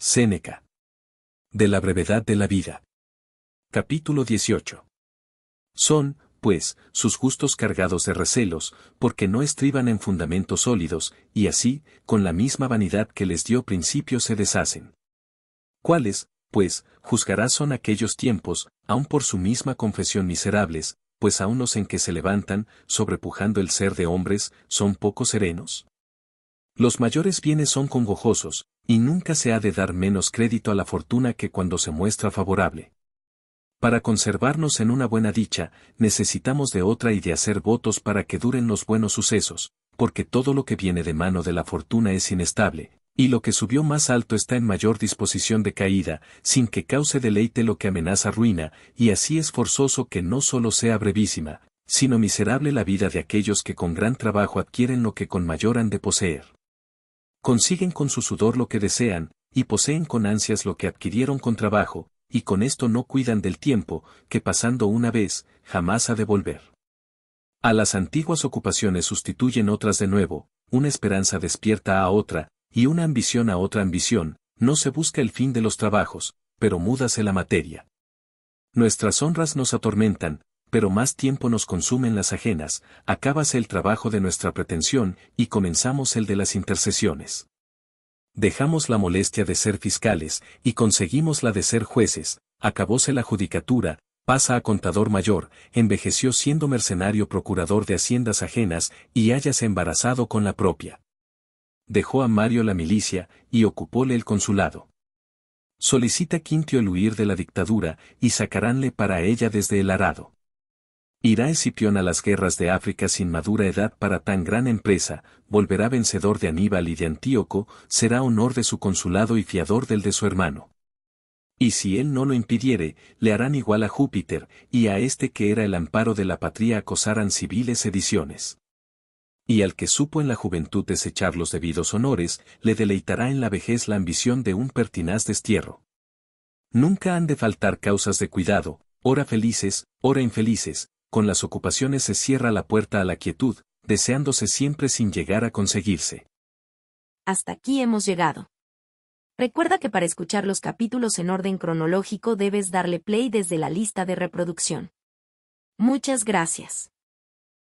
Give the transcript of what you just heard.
Séneca. De la brevedad de la vida. Capítulo 18. Son, pues, sus gustos cargados de recelos, porque no estriban en fundamentos sólidos, y así, con la misma vanidad que les dio principio se deshacen. ¿Cuáles, pues, juzgarás son aquellos tiempos, aun por su misma confesión miserables, pues aun los en que se levantan, sobrepujando el ser de hombres, son poco serenos? Los mayores bienes son congojosos, y nunca se ha de dar menos crédito a la fortuna que cuando se muestra favorable. Para conservarnos en una buena dicha, necesitamos de otra y de hacer votos para que duren los buenos sucesos, porque todo lo que viene de mano de la fortuna es inestable, y lo que subió más alto está en mayor disposición de caída, sin que cause deleite lo que amenaza ruina, y así es forzoso que no solo sea brevísima, sino miserable la vida de aquellos que con gran trabajo adquieren lo que con mayor han de poseer. Consiguen con su sudor lo que desean, y poseen con ansias lo que adquirieron con trabajo, y con esto no cuidan del tiempo, que pasando una vez, jamás ha de volver. A las antiguas ocupaciones sustituyen otras de nuevo, una esperanza despierta a otra, y una ambición a otra ambición, no se busca el fin de los trabajos, pero múdase la materia. Nuestras honras nos atormentan, pero más tiempo nos consumen las ajenas, acábase el trabajo de nuestra pretensión y comenzamos el de las intercesiones dejamos la molestia de ser fiscales, y conseguimos la de ser jueces, acabóse la judicatura, pasa a contador mayor, envejeció siendo mercenario procurador de haciendas ajenas, y hállase embarazado con la propia. Dejó a Mario la milicia, y ocupóle el consulado. Solicita Quintio el huir de la dictadura, y sacaránle para ella desde el arado. Irá Escipión a las guerras de África sin madura edad para tan gran empresa, volverá vencedor de Aníbal y de Antíoco, será honor de su consulado y fiador del de su hermano. Y si él no lo impidiere, le harán igual a Júpiter, y a este que era el amparo de la patria acosaran civiles ediciones. Y al que supo en la juventud desechar los debidos honores, le deleitará en la vejez la ambición de un pertinaz destierro. Nunca han de faltar causas de cuidado, ora felices, ora infelices, con las ocupaciones se cierra la puerta a la quietud, deseándose siempre sin llegar a conseguirse. Hasta aquí hemos llegado. Recuerda que para escuchar los capítulos en orden cronológico debes darle play desde la lista de reproducción. Muchas gracias.